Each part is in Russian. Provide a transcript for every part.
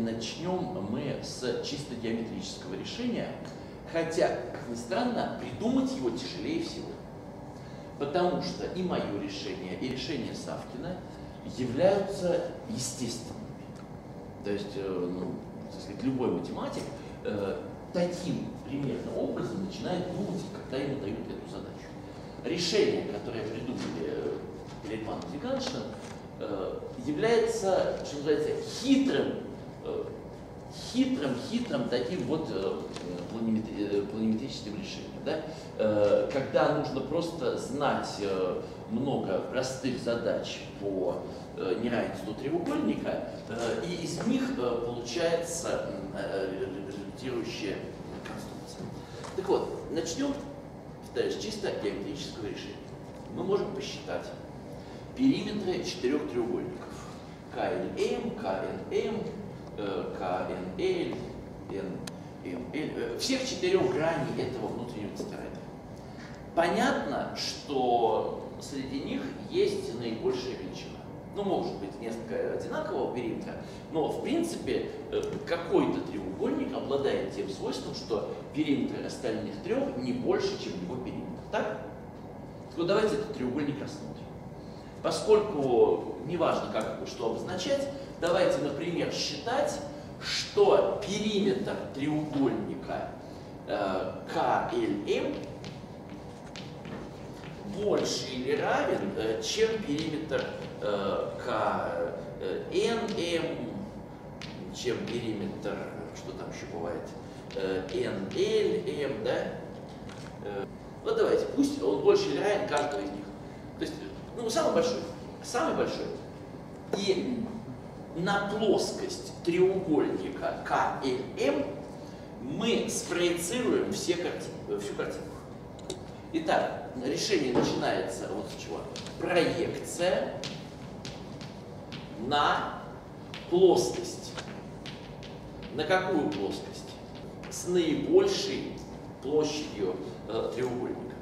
Начнем мы с чисто геометрического решения, хотя, как ни странно, придумать его тяжелее всего. Потому что и мое решение, и решение Савкина являются естественными. То есть, э, ну, так сказать, любой математик э, таким примерно образом начинает думать, когда ему дают эту задачу. Решение, которое придумали Лейтман Диканшин, э, является, что называется, хитрым Э, хитрым, хитрым таким вот э, э, планиметрическим решением. Да? Когда нужно просто знать много простых задач по неравенству треугольника, и из них получается результирующая конструкция. Так вот, начнем с чисто геометрического решения. Мы можем посчитать периметры четырех треугольников. КЛМ, КНМ, КНЛ, НМЛ, всех четырех граней этого внутреннего тетраэдра. Понятно, что среди них есть наибольшая величина. Ну, может быть, несколько одинакового периметра, но, в принципе, э, какой-то треугольник обладает тем свойством, что периметр остальных трех не больше, чем его периметр. Так? Вот давайте этот треугольник рассмотрим. Поскольку неважно, как его что обозначать, давайте, например, считать, что периметр треугольника э, KLM больше или равен, э, чем периметр э, KNM, чем периметр, что там еще бывает, э, NLM, да? Э, вот давайте, пусть он больше или равен каждого из них. То есть, ну, самый большой, самый большой. И на плоскость треугольника КЛМ мы спроецируем все картинки, всю картинку. Итак, решение начинается вот с чего. Проекция на плоскость. На какую плоскость? С наибольшей площадью э, треугольника.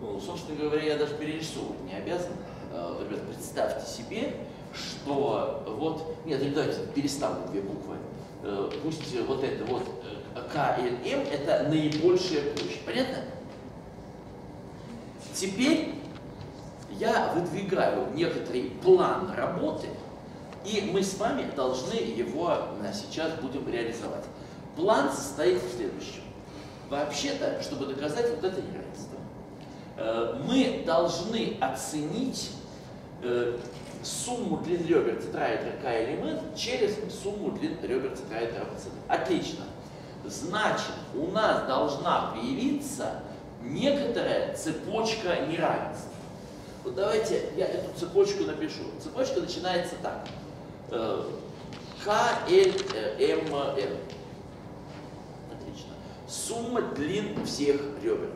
Ну, собственно говоря, я даже перерисовывать не обязан. Э, ребят, представьте себе, что вот, нет, давайте переставлю две буквы, э, пусть вот это вот э, К и М это наибольшая площадь, понятно? Теперь я выдвигаю некоторый план работы, и мы с вами должны его сейчас будем реализовать. План состоит в следующем. Вообще-то, чтобы доказать вот это неравенство, мы должны оценить сумму длин ребер тетраэдра К элемент через сумму длин ребер тетраэдра АБЦ. Отлично. Значит, у нас должна появиться некоторая цепочка неравенств. Вот давайте я эту цепочку напишу. Цепочка начинается так. Э, К, Н. Отлично. Сумма длин всех ребер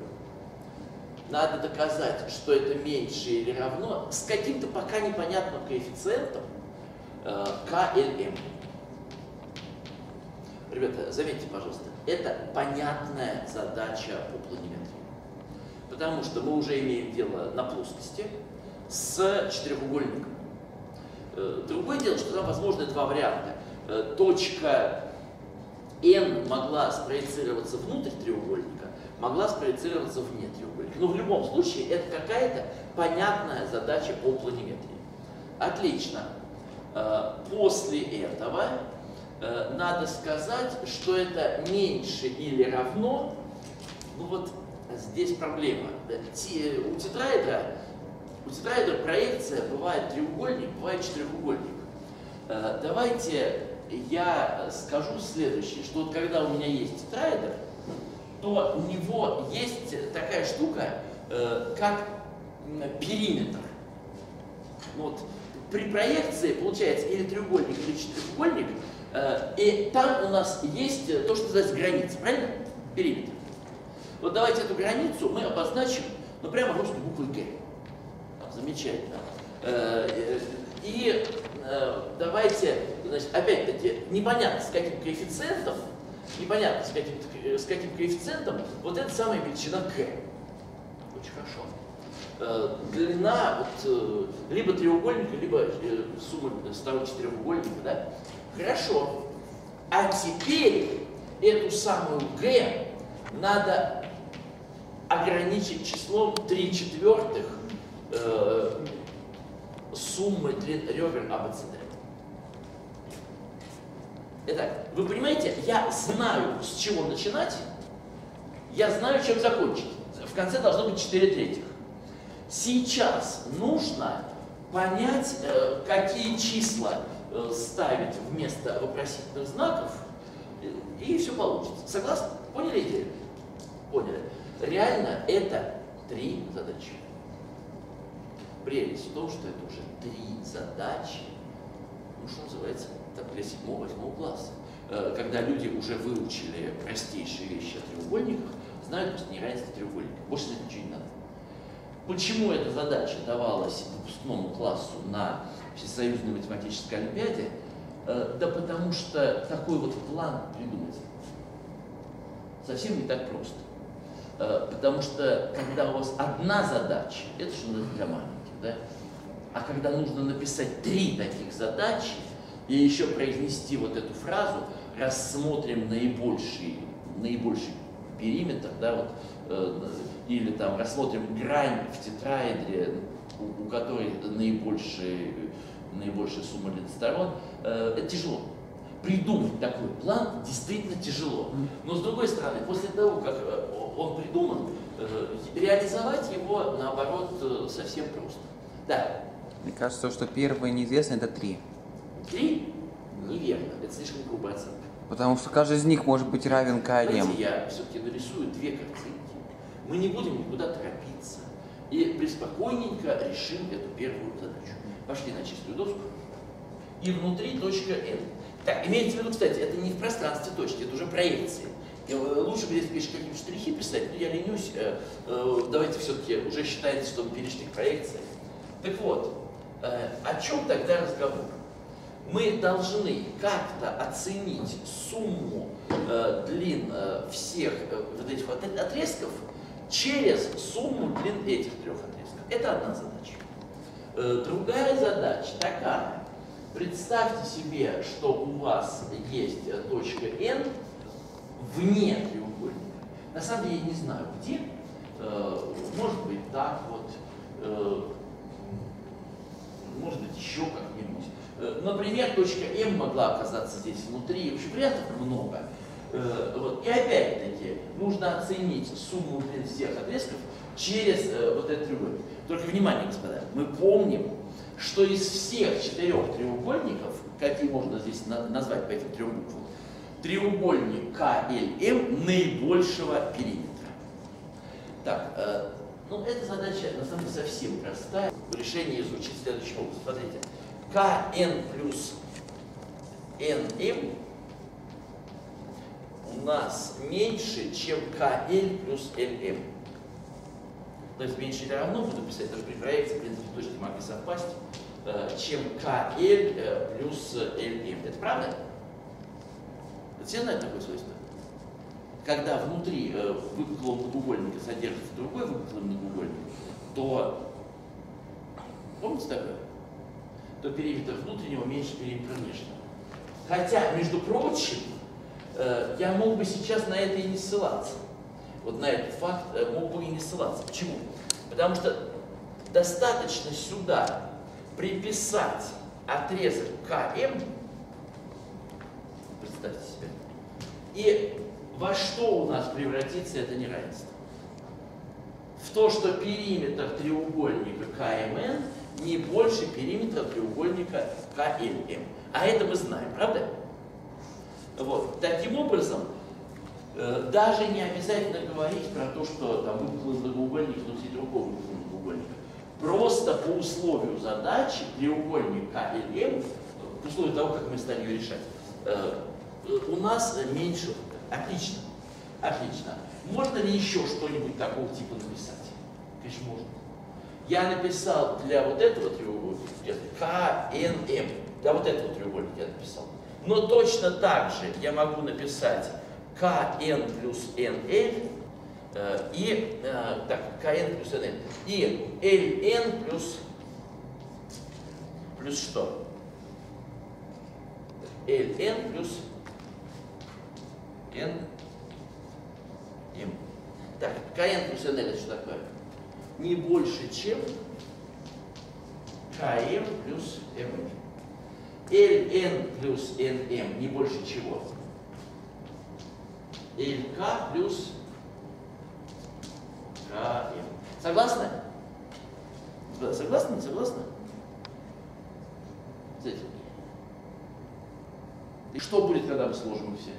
надо доказать, что это меньше или равно с каким-то пока непонятным коэффициентом э, KLM. Ребята, заметьте, пожалуйста, это понятная задача по планиметрии. Потому что мы уже имеем дело на плоскости с четырехугольником. Э, другое дело, что там возможны два варианта. Э, точка n могла спроецироваться внутрь треугольника, могла спроецироваться вне треугольника. Но в любом случае это какая-то понятная задача по планиметрии. Отлично. Э, после этого э, надо сказать, что это меньше или равно, ну вот здесь проблема. У тетраэдра, у тетраэдра проекция бывает треугольник, бывает четырехугольник. Э, давайте я скажу следующее, что вот когда у меня есть тетраэдр, то у него есть такая штука, э, как периметр. Вот. При проекции получается или треугольник, или четырехугольник, э, и там у нас есть то, что называется граница, правильно? Периметр. Вот давайте эту границу мы обозначим, ну, прямо русской буквой Г. Замечательно. Э, и давайте, значит, опять-таки, непонятно с каким коэффициентом, непонятно с каким, с каким коэффициентом, вот эта самая величина k. Очень хорошо. Э, длина вот, э, либо треугольника, либо э, сумма сторон четырехугольника, да? Хорошо. А теперь эту самую Г надо ограничить числом 3 четвертых э, суммы ребер АБЦД. Итак, вы понимаете, я знаю, с чего начинать, я знаю, чем закончить. В конце должно быть 4 третьих. Сейчас нужно понять, э, какие числа э, ставить вместо вопросительных знаков, и все получится. Согласны? Поняли идею? Поняли. Реально это три задачи. Прелесть в том, что это уже три задачи, ну что называется, так, для седьмого-восьмого класса. Э, когда люди уже выучили простейшие вещи о треугольниках, знают просто неравенство треугольника. Больше знать ничего не надо. Почему эта задача давалась выпускному классу на Всесоюзной математической олимпиаде? Э, да потому что такой вот план придумать совсем не так просто. Э, потому что когда у вас одна задача, это что для маленьких, да? А когда нужно написать три таких задачи и еще произнести вот эту фразу, рассмотрим наибольший, наибольший периметр, да, вот, э, или там рассмотрим грань в тетраэдре, у, у которой наибольшая, наибольшая сумма сторон, э, это тяжело. Придумать такой план действительно тяжело. Но с другой стороны, после того, как э, он придуман, э, реализовать его, наоборот, э, совсем просто. Да. Мне кажется, что первое неизвестное это три. Три? Неверно. Это слишком грубая оценка. Потому что каждый из них может быть равен КМ. я все-таки нарисую две картинки. Мы не будем никуда торопиться. И преспокойненько решим эту первую задачу. Пошли на чистую доску. И внутри точка N. Так, имеется в виду, кстати, это не в пространстве точки, это уже проекции. Э, лучше бы здесь, конечно, какие-нибудь штрихи писать, но я ленюсь. Э, э, давайте все-таки уже считается, что мы перешли к проекции. Так вот, о чем тогда разговор? Мы должны как-то оценить сумму э, длин э, всех э, вот этих вот отрезков через сумму длин этих трех отрезков. Это одна задача. Э, другая задача такая. Представьте себе, что у вас есть э, точка n вне треугольника. На самом деле я не знаю где. Э, может быть так вот. Э, может быть еще как-нибудь. Э, например, точка М могла оказаться здесь внутри, в общем, вариантов много. Э. И опять-таки нужно оценить сумму всех отрезков через э, вот этот треугольник. Только внимание, господа, мы помним, что из всех четырех треугольников, какие можно здесь на назвать по этим трем буквам, треугольник КЛМ наибольшего периметра. Так, ну эта задача на самом деле совсем простая. Решение звучит следующим образом. Смотрите, kn плюс nm у нас меньше, чем kl плюс lm. То есть меньше или равно, буду писать даже при проекции, в принципе, не могли совпасть, э, чем kl э, плюс lm. Это правда? Все знают такое свойство? Когда внутри э, выпуклого многоугольника содержится другой выпуклый многоугольник, то помните такое? То периметр внутреннего меньше периметра внешнего. Хотя, между прочим, э, я мог бы сейчас на это и не ссылаться. Вот на этот факт э, мог бы и не ссылаться. Почему? Потому что достаточно сюда приписать отрезок КМ, представьте себе, и во что у нас превратится это неравенство? В то, что периметр треугольника КМН не больше периметра треугольника КЛМ. А это мы знаем, правда? Вот. Таким образом, э, даже не обязательно говорить про то, что там выпуклый многоугольник внутри другого многоугольника. Просто по условию задачи треугольник КЛМ, по условию того, как мы стали ее решать, э, у нас меньше. Отлично. Отлично. Можно ли еще что-нибудь такого типа написать? Конечно, можно. Я написал для вот этого треугольника КНМ. Для вот этого треугольника я написал. Но точно так же я могу написать КН плюс НЛ э, и э, так, КН плюс НЛ и ЛН плюс плюс что? ln плюс n m. Так, kn плюс nl это что такое? Не больше, чем km плюс m. ln плюс nm не больше чего? lk плюс km. Согласны? Согласны, не согласны? С. И что будет, когда мы сложим их все?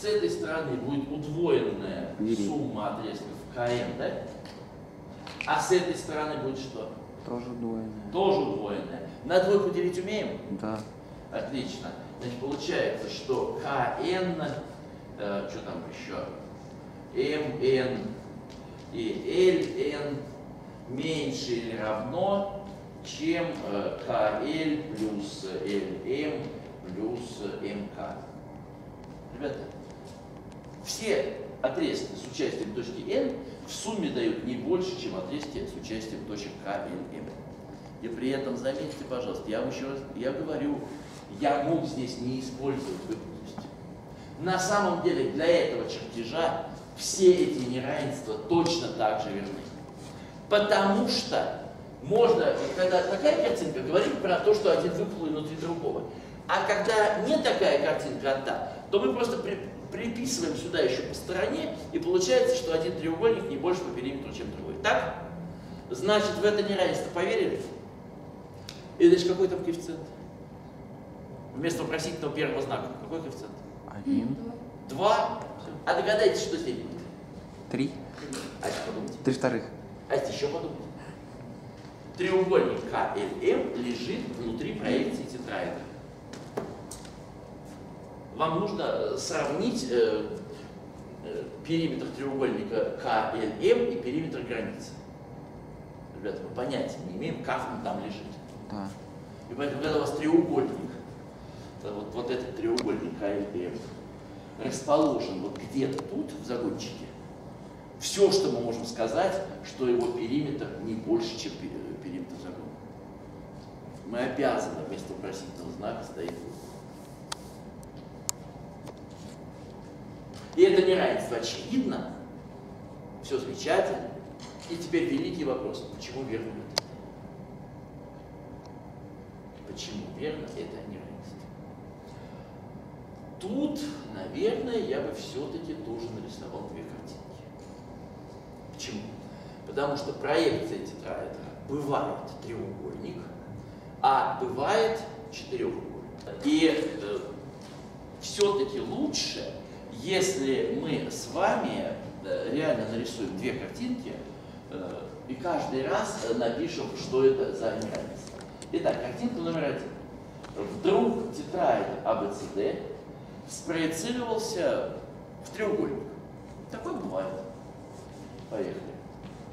С этой стороны будет удвоенная сумма отрезков КМ, да? А с этой стороны будет что? Тоже двойная. Тоже удвоенная. На двойку делить умеем? Да. Отлично. Значит, получается, что КН, э, что там еще, МН и ЛН меньше или равно, чем э, КЛ плюс ЛМ плюс МК. Ребята, все отрезки с участием точки N в сумме дают не больше, чем отрезки с участием точек К и М. И при этом, заметьте, пожалуйста, я вам еще раз, я говорю, я мог здесь не использовать выпуклость. На самом деле для этого чертежа все эти неравенства точно так же верны. Потому что можно, когда такая картинка, говорить про то, что один выпуклый внутри другого. А когда не такая картинка, а та, то мы просто приписываем сюда еще по стороне, и получается, что один треугольник не больше по периметру, чем другой. Так? Значит, в это неравенство поверили? И значит, какой там коэффициент? Вместо вопросительного первого знака. Какой коэффициент? Один. Два. А догадайтесь, что здесь будет. Три. А теперь подумайте. Три вторых. А теперь еще подумайте. Треугольник КЛМ лежит внутри проекции тетраэдра. Вам нужно э, сравнить э, э, периметр треугольника КЛМ и периметр границы. Ребята, мы понятия не имеем, как он там лежит. Да. И поэтому, когда у вас треугольник, вот, вот этот треугольник КЛМ, расположен вот где-то тут, в загончике, все, что мы можем сказать, что его периметр не больше, чем пе- периметр загона. Мы обязаны вместо вопросительного знака стоит И это неравенство очевидно, все замечательно. И теперь великий вопрос, почему верно это? Почему верно это неравенство? Тут, наверное, я бы все-таки тоже нарисовал две картинки. Почему? Потому что проекция тетраэдра бывает треугольник, а бывает четырехугольник. И все-таки лучше, если мы с вами реально нарисуем две картинки э, и каждый раз напишем, что это за неравенство. Итак, картинка номер один. Вдруг тетраэдр ABCD спроецировался в треугольник. Такое бывает. Поехали.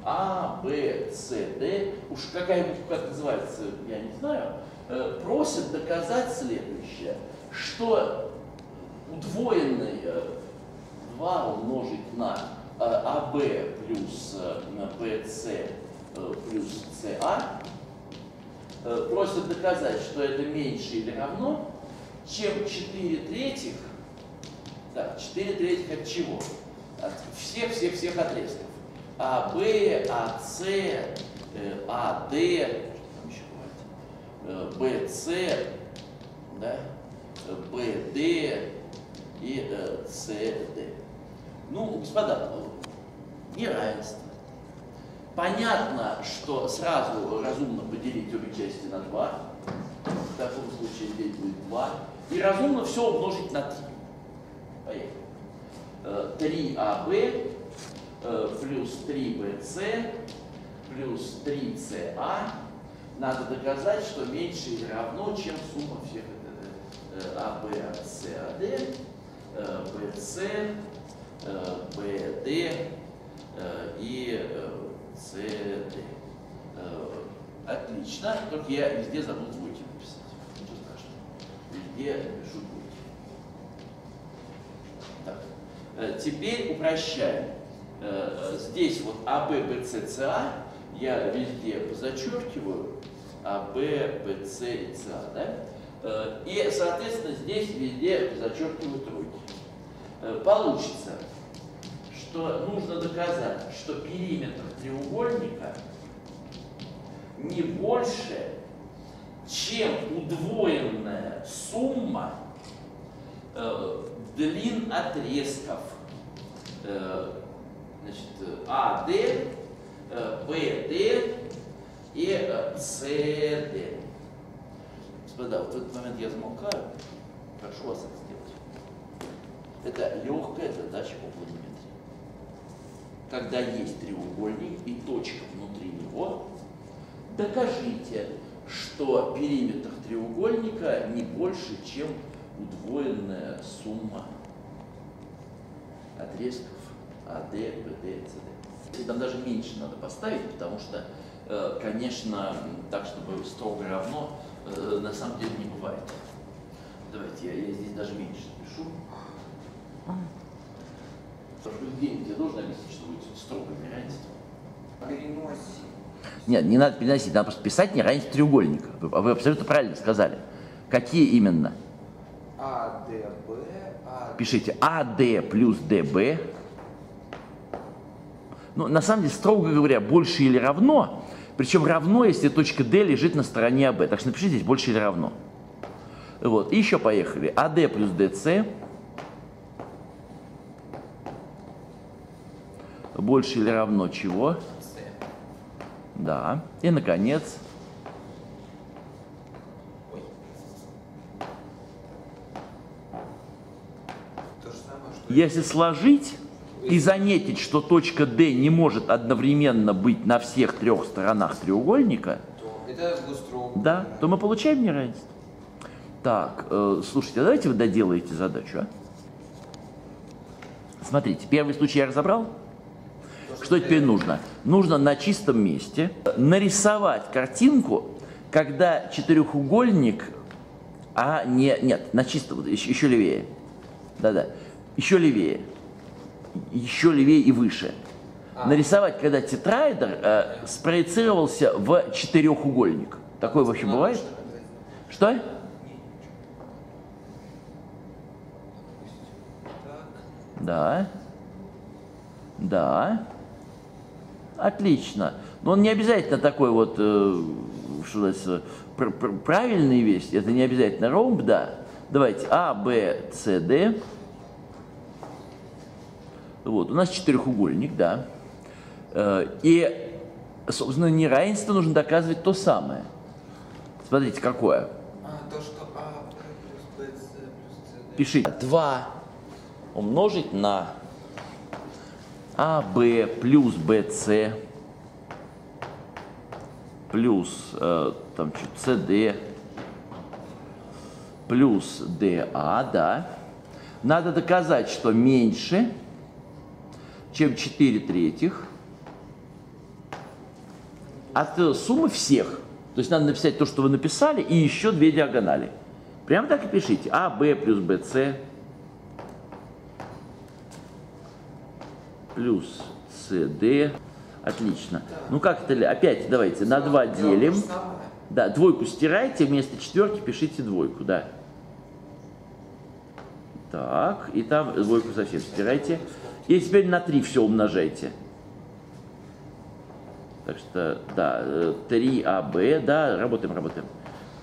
А, Б, С, Д, уж какая-нибудь, как называется, я не знаю, э, просят доказать следующее, что удвоенный э, 2 умножить на э, АБ плюс э, БС э, плюс СА э, просят доказать, что это меньше или равно, чем 4 третьих, так, 4 третьих от чего? От всех-всех-всех отрезков. Э, АД, что там еще бывает, э, БС, да, э, БД и э, СД. Ну, господа, э, неравенство. Понятно, что сразу разумно поделить обе части на 2. В таком случае здесь будет 2. И разумно все умножить на 3. Поехали. Э, 3АБ э, плюс 3БС плюс 3СА. Надо доказать, что меньше или равно, чем сумма всех э, э, АБ, АС, АД, БС, э, БД э, и э, СД. Э, Отлично, только я везде забыл двойки написать. Ничего страшного. Везде пишу двойки. Так. Теперь упрощаем. Здесь вот А, Б, Б, С, С, А я везде зачеркиваю АБ, БС и СА, да? Э, И, соответственно, здесь везде зачеркивают руки. Э, Получится, что нужно доказать, что периметр треугольника не больше, чем удвоенная сумма э, длин отрезков значит, АД, э, БД и СД. Господа, вот в этот момент я замолкаю. Прошу вас это сделать. Это легкая задача по планиметрии. Когда есть треугольник и точка внутри него, докажите, что периметр треугольника не больше, чем удвоенная сумма отрезков АД, БД, СД. Там даже меньше надо поставить, потому что, э, конечно, так, чтобы строго равно, э, на самом деле не бывает. Давайте, я, я здесь даже меньше напишу. Потому что где я должен объяснить, что будет строгое неравенство. Переноси. Нет, не надо переносить, надо просто писать неравенство треугольника. Вы, вы абсолютно правильно сказали. Какие именно? А, Д, Б, А, Пишите АД плюс ДБ. Ну, на самом деле, строго говоря, больше или равно. Причем равно, если точка D лежит на стороне АБ. Так что напишите здесь больше или равно. Вот, и еще поехали. АД плюс ДС. Больше или равно чего? Да. И, наконец, Если сложить и заметить, что точка D не может одновременно быть на всех трех сторонах треугольника, да, то мы получаем неравенство. Так, э, слушайте, а давайте вы доделаете задачу, а? Смотрите, первый случай я разобрал. Что теперь нужно? Нужно на чистом месте нарисовать картинку, когда четырехугольник, а не, нет, на чистом, еще, еще левее. Да-да, еще левее. Еще левее и выше. А. Нарисовать, когда тетраэдр э, спроецировался в четырехугольник. Такое вообще бывает? Что? Да. Да. Отлично. Но он не обязательно такой вот, э, что называется, пр- пр- правильный весь. Это не обязательно ромб, да. Давайте А, Б, С, Д. Вот, у нас четырехугольник, да. Э, И, собственно, неравенство нужно доказывать то самое. Смотрите, какое. А, то, что А, плюс Б, С плюс С. Пишите 2 умножить на АБ плюс БС плюс э, там что СД плюс ДА, да. Надо доказать, что меньше, чем 4 третьих от э, суммы всех. То есть надо написать то, что вы написали, и еще две диагонали. Прямо так и пишите. А, Б плюс БС плюс СД. Отлично. Ну как это? ли- Опять давайте на 2 Делаем делим. Да, двойку стирайте, вместо четверки пишите двойку, да. Так, и там двойку совсем стирайте. И теперь на 3 все умножайте. Так что, да, э, 3АБ, да, работаем, работаем.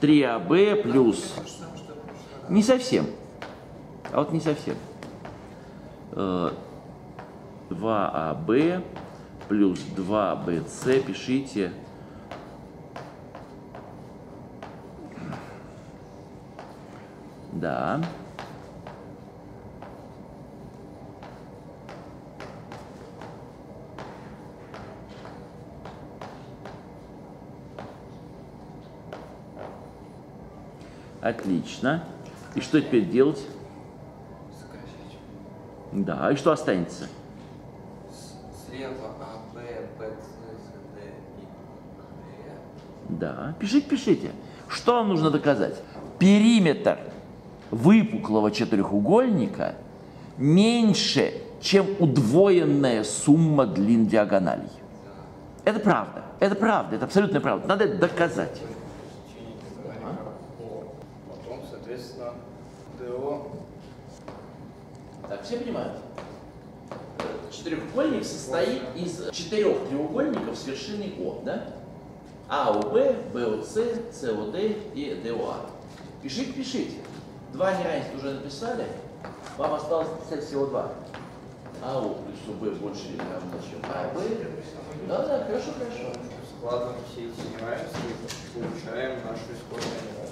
3АБ плюс... Не совсем. А вот не совсем. Э, 2АБ плюс 2БС пишите. Да. Отлично. И что теперь делать? Да, и что останется? Слева А, Б, Б, С, С, Д и Д. Да, пишите, пишите. Что вам нужно доказать? Периметр выпуклого четырехугольника меньше, чем удвоенная сумма длин диагоналей. Это правда. Это правда, это абсолютная правда. Надо это доказать. Соответственно, ДО Так, все понимают? Четырехугольник состоит из четырех треугольников с вершиной О, да? АОБ, БОЦ, СОД и ДОА. Пишите, пишите. Два неравенства уже написали. Вам осталось написать всего два. АО плюс УБ больше или равно, чем АБ. Да, да, хорошо, хорошо. складываем все эти неравенства и получаем нашу неравенство.